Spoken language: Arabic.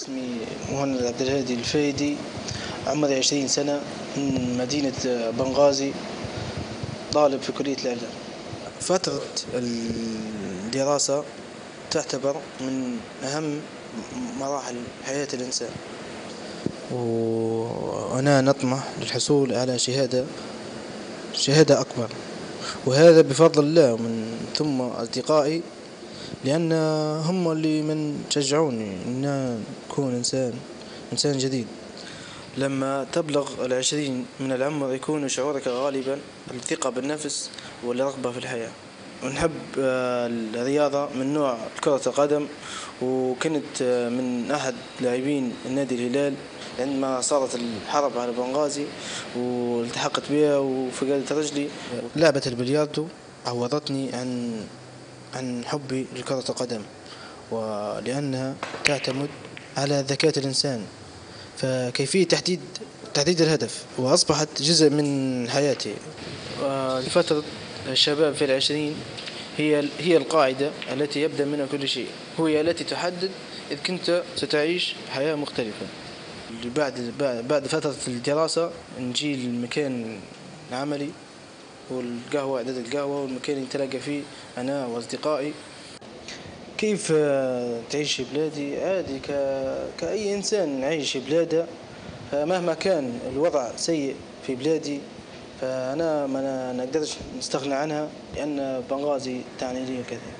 اسمي مهند عبد الهادي الفايدي عمري 20 سنة من مدينة بنغازي طالب في كلية الإعلام. فترة الدراسة تعتبر من أهم مراحل حياة الإنسان. وأنا نطمح للحصول على شهادة شهادة أكبر. وهذا بفضل الله ومن ثم أصدقائي لأن هم اللي من شجعوني إن أكون إنسان إنسان جديد. لما تبلغ العشرين من العمر يكون شعورك غالبا الثقة بالنفس والرغبة في الحياة. ونحب آه، الرياضة من نوع كرة القدم وكنت آه، من أحد لاعبين النادي الهلال عندما صارت الحرب على بنغازي والتحقت بها وفقدت رجلي. لعبة البلياردو عوضتني عن عن حبي لكرة القدم ولأنها تعتمد على ذكاء الإنسان. فكيفية تحديد تحديد الهدف؟ وأصبحت جزء من حياتي. فترة الشباب في العشرين هي هي القاعدة التي يبدأ منها كل شيء. هي التي تحدد إذ كنت ستعيش حياة مختلفة. بعد بعد فترة الدراسة نجي المكان العملي والقهوة إعداد القهوة والمكان اللي نتلاقى فيه أنا وأصدقائي. كيف آه، تعيش في بلادي؟ عادي ك... كأي إنسان عايش في بلاده. مهما كان الوضع سيء في بلادي فأنا ما نقدرش نستغنى عنها لأن بنغازي تعني لي الكثير